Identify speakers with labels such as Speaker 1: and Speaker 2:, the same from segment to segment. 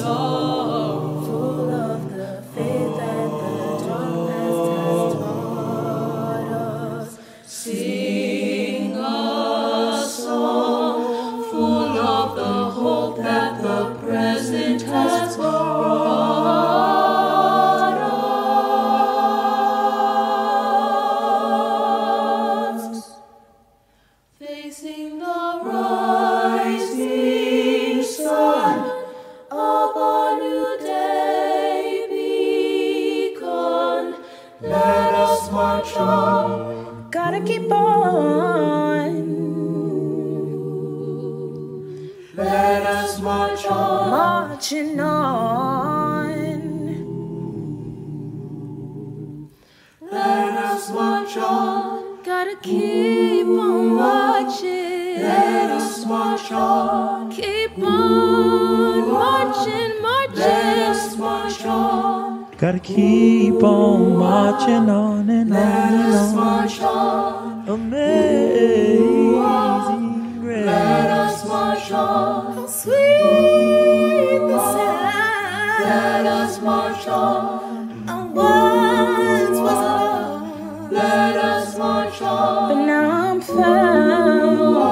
Speaker 1: a
Speaker 2: Gotta keep on
Speaker 1: Let us march on.
Speaker 2: marching on.
Speaker 1: Let us march on.
Speaker 2: Gotta keep on marching.
Speaker 1: Let us march on.
Speaker 2: Keep on marching, marching.
Speaker 1: Us march on.
Speaker 3: Gotta keep on marching on and on
Speaker 1: Let
Speaker 3: and
Speaker 1: us
Speaker 3: on.
Speaker 1: march on.
Speaker 3: Amazing grace.
Speaker 1: Let us march on.
Speaker 2: Sweet the sound.
Speaker 1: Let us march on.
Speaker 2: I once was alone,
Speaker 1: Let us march on.
Speaker 2: but now I'm found.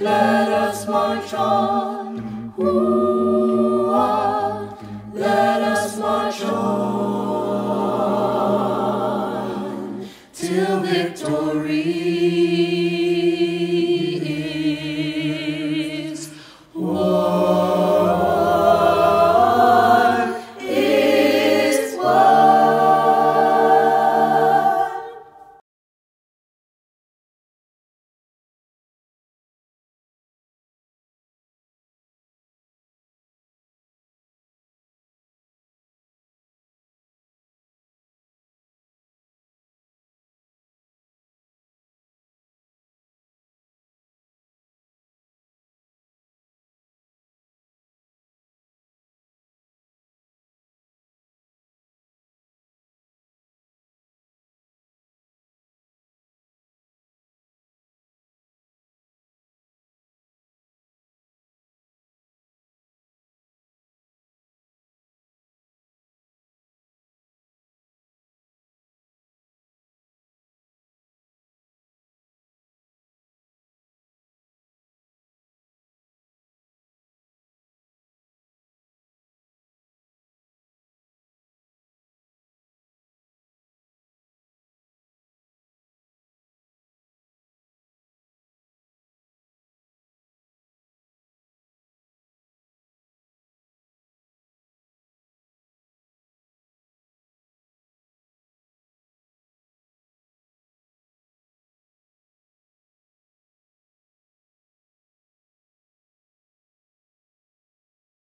Speaker 1: Let us march on. glory.